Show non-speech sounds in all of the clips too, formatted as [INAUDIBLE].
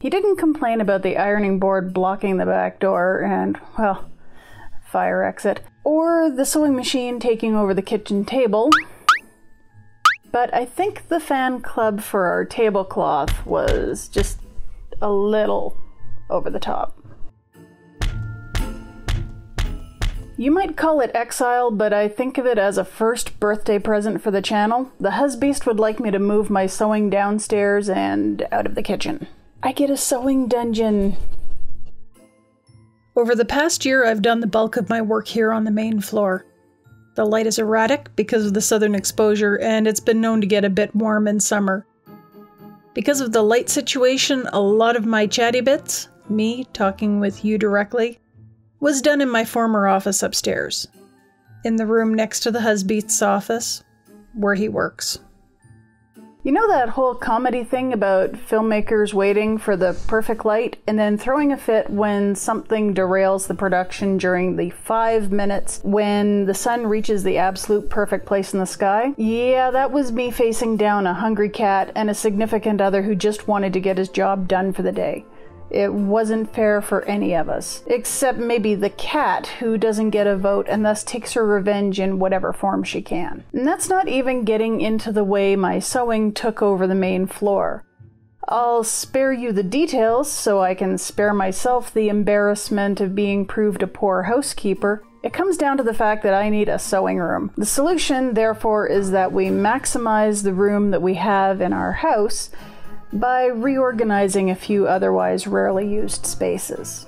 He didn't complain about the ironing board blocking the back door and, well, fire exit, or the sewing machine taking over the kitchen table. But I think the fan club for our tablecloth was just a little over the top. You might call it exile, but I think of it as a first birthday present for the channel. The husbeast would like me to move my sewing downstairs and out of the kitchen. I get a sewing dungeon. Over the past year, I've done the bulk of my work here on the main floor. The light is erratic because of the southern exposure, and it's been known to get a bit warm in summer. Because of the light situation, a lot of my chatty bits, me talking with you directly, was done in my former office upstairs, in the room next to the husbeast's office, where he works. You know that whole comedy thing about filmmakers waiting for the perfect light and then throwing a fit when something derails the production during the five minutes when the sun reaches the absolute perfect place in the sky? Yeah, that was me facing down a hungry cat and a significant other who just wanted to get his job done for the day. It wasn't fair for any of us, except maybe the cat, who doesn't get a vote and thus takes her revenge in whatever form she can. And that's not even getting into the way my sewing took over the main floor. I'll spare you the details so I can spare myself the embarrassment of being proved a poor housekeeper. It comes down to the fact that I need a sewing room. The solution, therefore, is that we maximize the room that we have in our house by reorganizing a few otherwise rarely used spaces.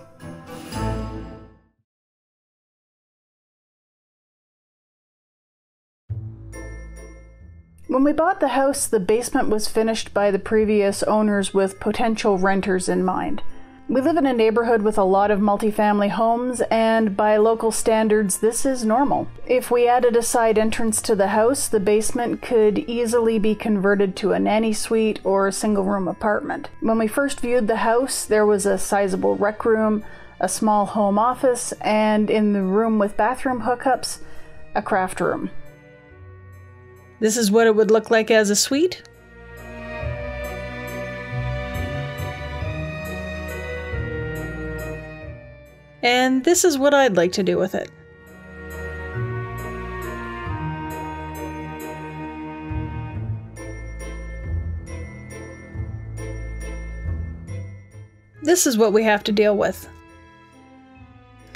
When we bought the house, the basement was finished by the previous owners with potential renters in mind. We live in a neighborhood with a lot of multifamily homes, and by local standards, this is normal. If we added a side entrance to the house, the basement could easily be converted to a nanny suite or a single room apartment. When we first viewed the house, there was a sizable rec room, a small home office, and in the room with bathroom hookups, a craft room. This is what it would look like as a suite? And this is what I'd like to do with it. This is what we have to deal with.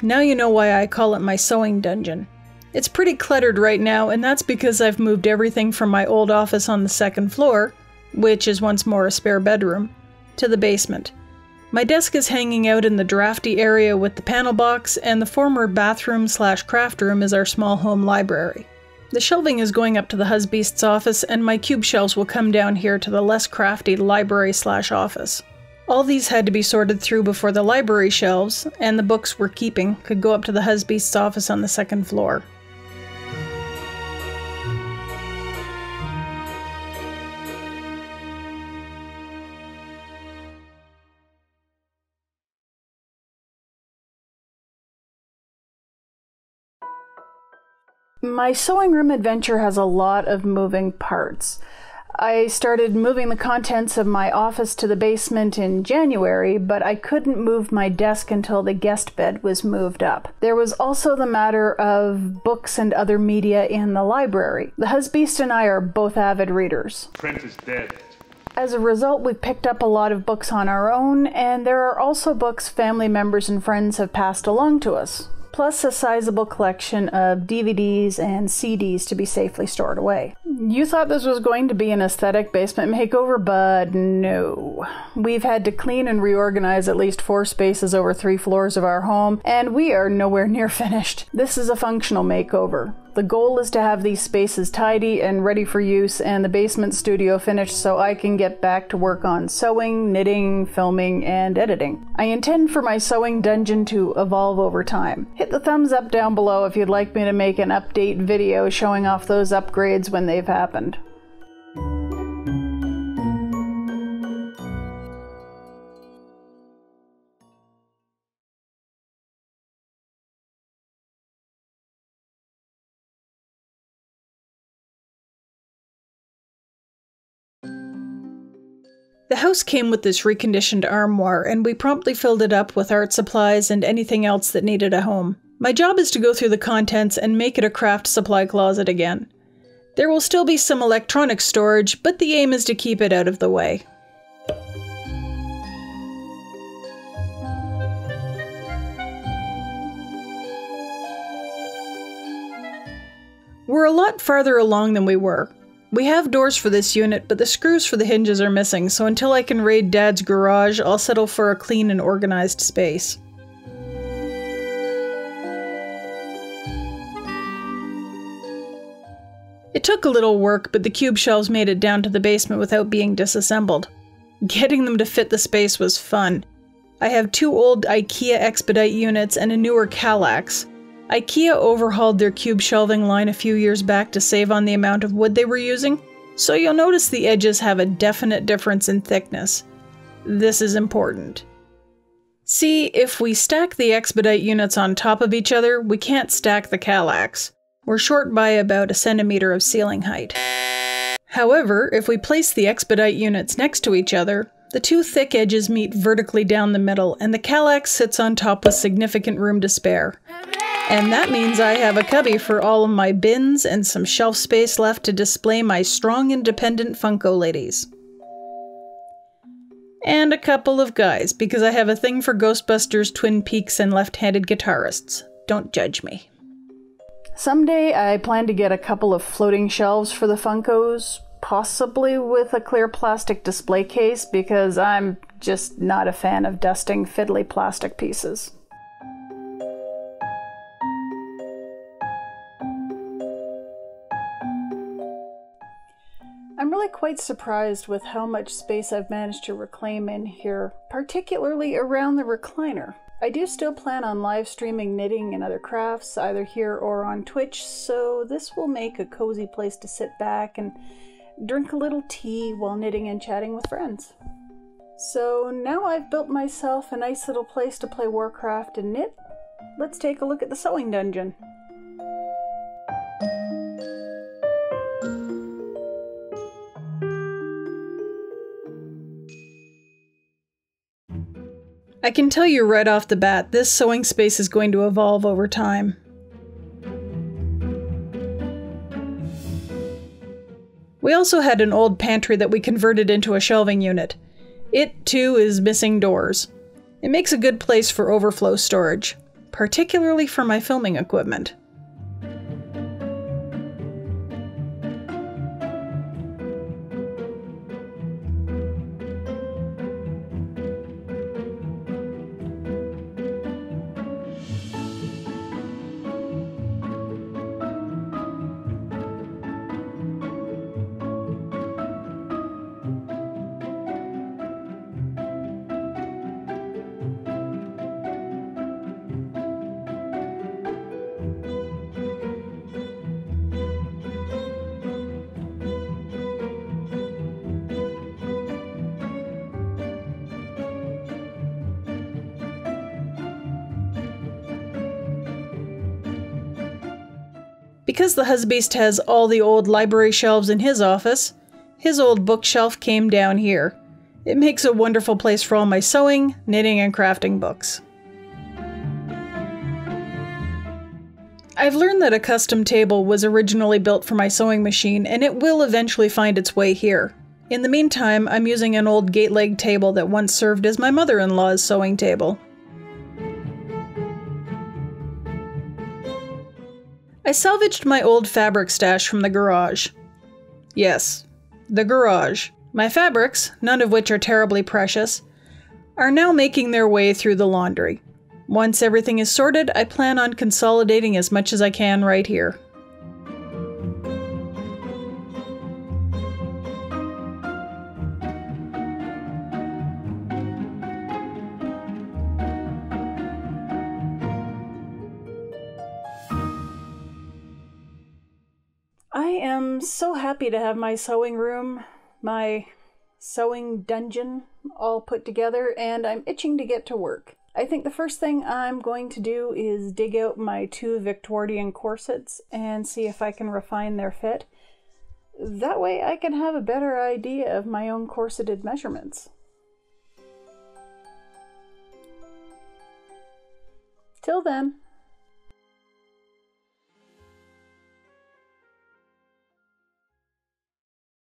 Now you know why I call it my sewing dungeon. It's pretty cluttered right now, and that's because I've moved everything from my old office on the second floor, which is once more a spare bedroom, to the basement. My desk is hanging out in the drafty area with the panel box, and the former bathroom slash craft room is our small home library. The shelving is going up to the husbeast's office, and my cube shelves will come down here to the less crafty library slash office. All these had to be sorted through before the library shelves, and the books we're keeping, could go up to the husbeast's office on the second floor. My sewing room adventure has a lot of moving parts. I started moving the contents of my office to the basement in January, but I couldn't move my desk until the guest bed was moved up. There was also the matter of books and other media in the library. The husbeast and I are both avid readers. Print is dead. As a result, we've picked up a lot of books on our own, and there are also books family members and friends have passed along to us plus a sizable collection of DVDs and CDs to be safely stored away. You thought this was going to be an aesthetic basement makeover, but no. We've had to clean and reorganize at least four spaces over three floors of our home, and we are nowhere near [LAUGHS] finished. This is a functional makeover. The goal is to have these spaces tidy and ready for use and the basement studio finished so I can get back to work on sewing, knitting, filming, and editing. I intend for my sewing dungeon to evolve over time. Hit the thumbs up down below if you'd like me to make an update video showing off those upgrades when they've happened. The house came with this reconditioned armoire, and we promptly filled it up with art supplies and anything else that needed a home. My job is to go through the contents and make it a craft supply closet again. There will still be some electronic storage, but the aim is to keep it out of the way. We're a lot farther along than we were. We have doors for this unit, but the screws for the hinges are missing, so until I can raid Dad's garage, I'll settle for a clean and organized space. It took a little work, but the cube shelves made it down to the basement without being disassembled. [LAUGHS] Getting them to fit the space was fun. I have two old IKEA Expedit units and a newer Kallax. IKEA overhauled their cube shelving line a few years back to save on the amount of wood they were using, so you'll notice the edges have a definite difference in thickness. This is important. See, if we stack the Expedit units on top of each other, we can't stack the Kallax. We're short by about a centimeter of ceiling height. However, if we place the Expedit units next to each other, the two thick edges meet vertically down the middle, and the Kallax sits on top with significant room to spare. And that means I have a cubby for all of my bins and some shelf space left to display my strong independent Funko ladies. And a couple of guys, because I have a thing for Ghostbusters, Twin Peaks, and left handed guitarists. Don't judge me. Someday I plan to get a couple of floating shelves for the Funkos, possibly with a clear plastic display case, because I'm just not a fan of dusting fiddly plastic pieces. I'm really quite surprised with how much space I've managed to reclaim in here, particularly around the recliner. I do still plan on live streaming knitting and other crafts, either here or on Twitch, so this will make a cozy place to sit back and drink a little tea while knitting and chatting with friends. So now I've built myself a nice little place to play Warcraft and knit, let's take a look at the sewing dungeon. I can tell you right off the bat, this sewing space is going to evolve over time. We also had an old pantry that we converted into a shelving unit. It, too, is missing doors. It makes a good place for overflow storage, particularly for my filming equipment. Because the Husbeast has all the old library shelves in his office, his old bookshelf came down here. It makes a wonderful place for all my sewing, knitting, and crafting books. I've learned that a custom table was originally built for my sewing machine, and it will eventually find its way here. In the meantime, I'm using an old gate leg table that once served as my mother in law's sewing table. I salvaged my old fabric stash from the garage. Yes, the garage. My fabrics, none of which are terribly precious, are now making their way through the laundry. Once everything is sorted, I plan on consolidating as much as I can right here. Am so happy to have my sewing room, my sewing dungeon all put together, and I'm itching to get to work. I think the first thing I'm going to do is dig out my two Victorian corsets and see if I can refine their fit. That way I can have a better idea of my own corseted measurements. Till then.